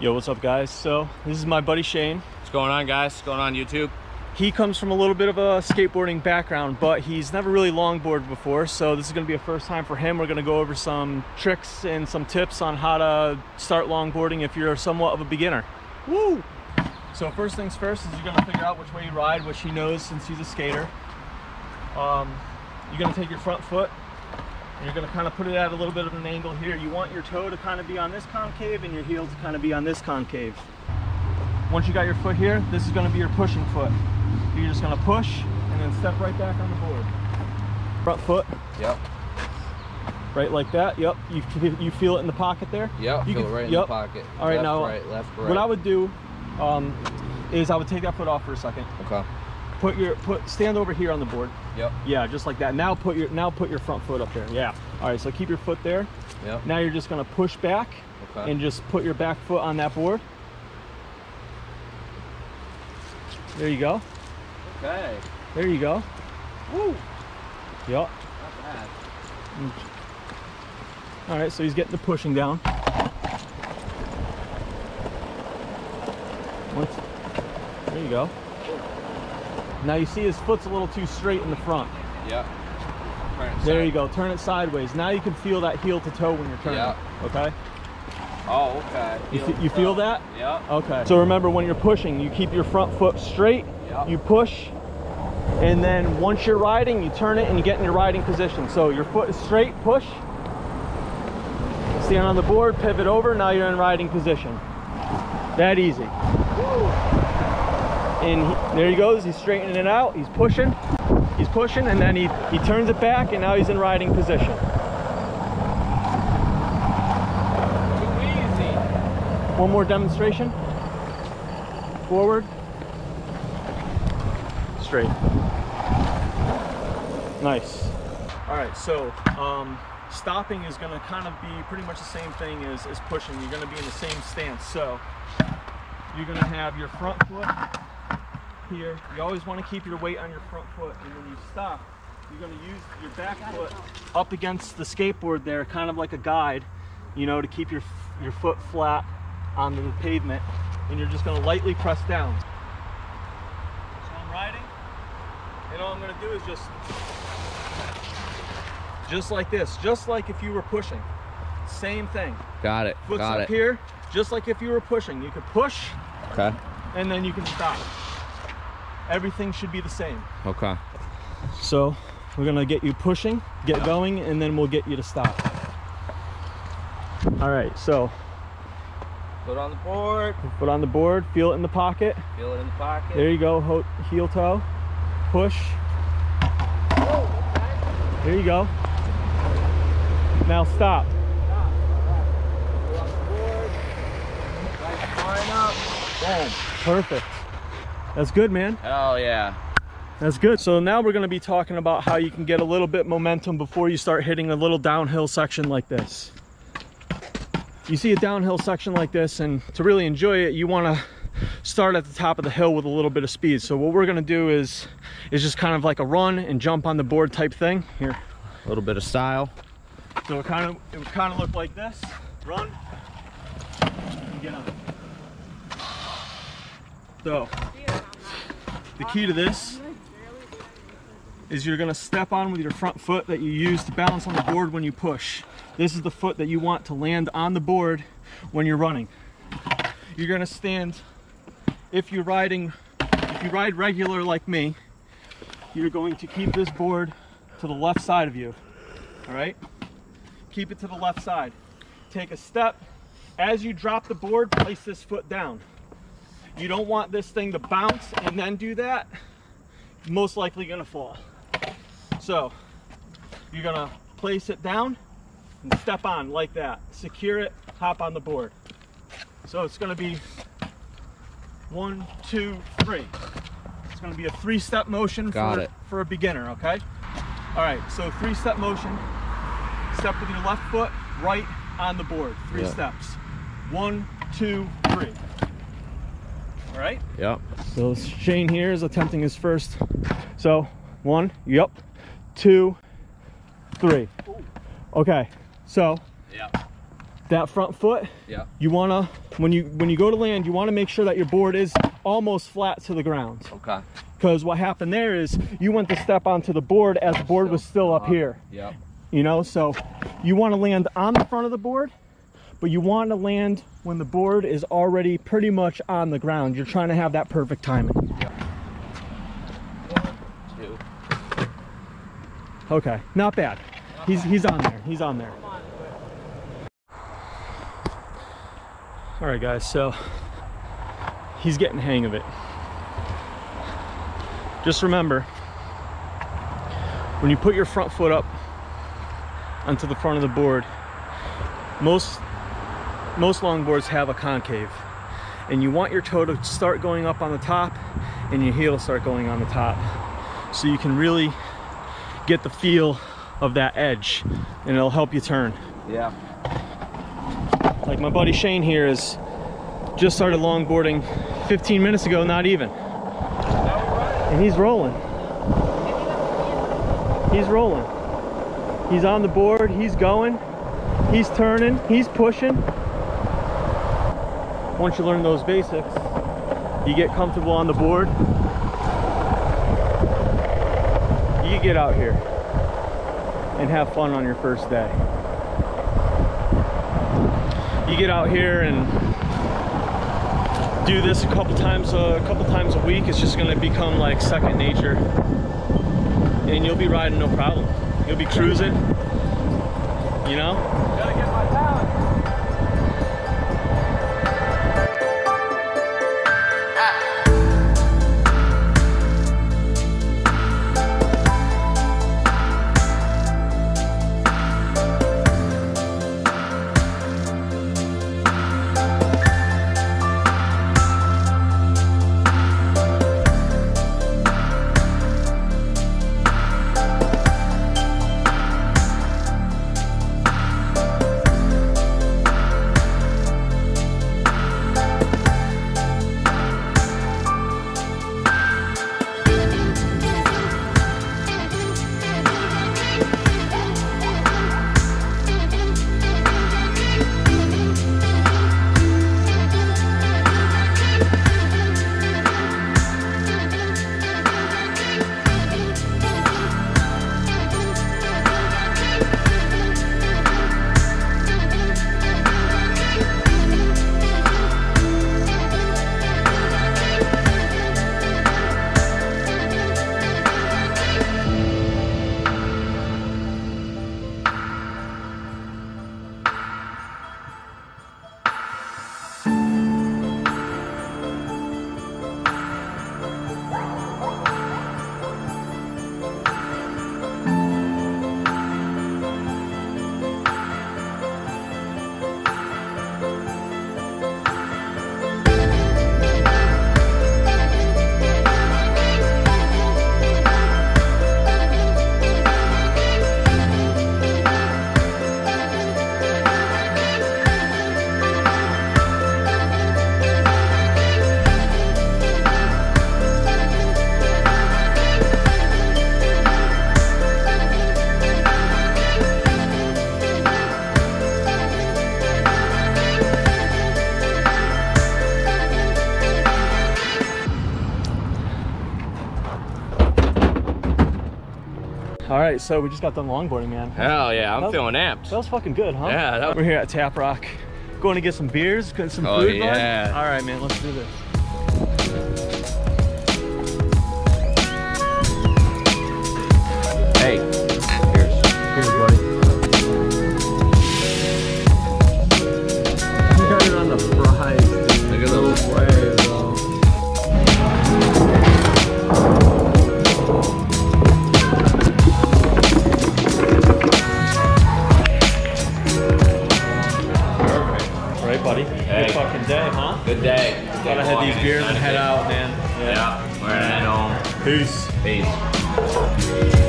Yo, what's up guys? So this is my buddy Shane. What's going on guys? What's going on YouTube? He comes from a little bit of a skateboarding background, but he's never really longboarded before. So this is gonna be a first time for him. We're gonna go over some tricks and some tips on how to start longboarding if you're somewhat of a beginner. Woo! So first things first is you're gonna figure out which way you ride, which he knows since he's a skater. Um, you're gonna take your front foot and you're gonna kind of put it at a little bit of an angle here. You want your toe to kind of be on this concave and your heel to kind of be on this concave. Once you got your foot here, this is gonna be your pushing foot. You're just gonna push and then step right back on the board. Front foot, Yep. right like that. Yep, you, you feel it in the pocket there? Yep. You Feel can- it right in yep. the pocket. All right, left, now, right, left, right. What I would do um, is I would take that foot off for a second. Okay. Put your, put, stand over here on the board. Yep. Yeah, just like that. Now put your, now put your front foot up there. Yeah. All right, so keep your foot there. Yep. Now you're just gonna push back Okay. and just put your back foot on that board. There you go. Okay. There you go. Woo. Yep. Not bad. All right, so he's getting the pushing down. Once, there you go. Now you see his foot's a little too straight in the front. It There you go. Turn it sideways. Now you can feel that heel to toe when you're turning. Yeah. Okay. Oh, okay. You, Heel fe- to you feel that? Yeah. Okay. So remember when you're pushing, you keep your front foot straight, Yeah. you push, and then once you're riding, you turn it and you get in your riding position. So your foot is straight, push, stand on the board, pivot over, now you're in riding position. That easy. And he, there he goes, he's straightening it out, he's pushing, he's pushing, and then he, he turns it back, and now he's in riding position. One more demonstration. Forward. Straight. Nice. All right, so um, stopping is gonna kind of be pretty much the same thing as, as pushing. You're gonna be in the same stance. So you're gonna have your front foot here. You always wanna keep your weight on your front foot. And when you stop, you're gonna use your back foot up against the skateboard there, kind of like a guide, you know, to keep your, your foot flat on the pavement. And you're just gonna lightly press down. So I'm riding, and all I'm gonna do is just, just like this, just like if you were pushing. Same thing. Got it. Foot's Got up it. here, just like if you were pushing. You could push, Okay. and then you can stop. Everything should be the same. Okay. So we're gonna get you pushing, get going, and then we'll get you to stop. All right, so Put on the board. foot on the board, feel it in the pocket. Feel it in the pocket. There you go, ho- heel toe, push. There you go. Now stop. Line up. Boom. Perfect. That's good, man. Hell yeah. That's good. So now we're gonna be talking about how you can get a little bit momentum before you start hitting a little downhill section like this. You see a downhill section like this and to really enjoy it, you wanna start at the top of the hill with a little bit of speed. So what we're gonna do is, is just kind of like a run and jump on the board type thing. Here, A little bit of style. so it kind of, it would kind of look like this. Run, and get on. So, the key to this is you're gonna step on with your front foot that you use to balance on the board when you push. This is the foot that you want to land on the board when you're running. You're gonna stand, if you're riding, if you ride regular like me, you're going to keep this board to the left side of you, all right? Keep it to the left side. Take a step. As you drop the board, place this foot down. You don't want this thing to bounce and then do that. Most likely gonna fall. So you're gonna place it down and step on like that. Secure it, hop on the board. So it's gonna be one, two, three. It's gonna be a three-step motion Got for, it. for a beginner, okay? All right, so three-step motion. Step with your left foot right on the board. Three Yeah. steps. One, two, three. All right? Yep. So Shane here is attempting his first. So one, yep, two, three. Okay, so Yep. that front foot, Yeah. you wanna, when you when you go to land, you wanna make sure that your board is almost flat to the ground. Okay. Because what happened there is you went to step onto the board as the board was still up here. Yep. You know, so you wanna land on the front of the board, but you wanna land when the board is already pretty much on the ground. You're trying to have that perfect timing. Two. Okay, not bad. He's he's on there. He's on there. All right, guys. So he's getting the hang of it. Just remember, when you put your front foot up onto the front of the board, most most longboards have a concave, and you want your toe to start going up on the top, and your heel to start going on the top, so you can really get the feel of that edge and it'll help you turn. Yeah. Like my buddy Shane here is just started longboarding 15 minutes ago, not even. And he's rolling. He's rolling. He's on the board, he's going, he's turning, he's pushing. Once you learn those basics, you get comfortable on the board. You get out here and have fun on your first day. You get out here and do this a couple times uh, a couple times a week. It's just going to become like second nature, and you'll be riding no problem. You'll be cruising. You know. All right, so we just got done longboarding, man. Hell yeah, I'm feeling amped. That was fucking good, huh? Yeah, that was- We're here at Tap Rock, going to get some beers, get some Oh, food. bud? yeah. All right, man, let's do this. Good day. Gotta head these beers and head out, man. Yeah, we're heading home. Peace. Peace.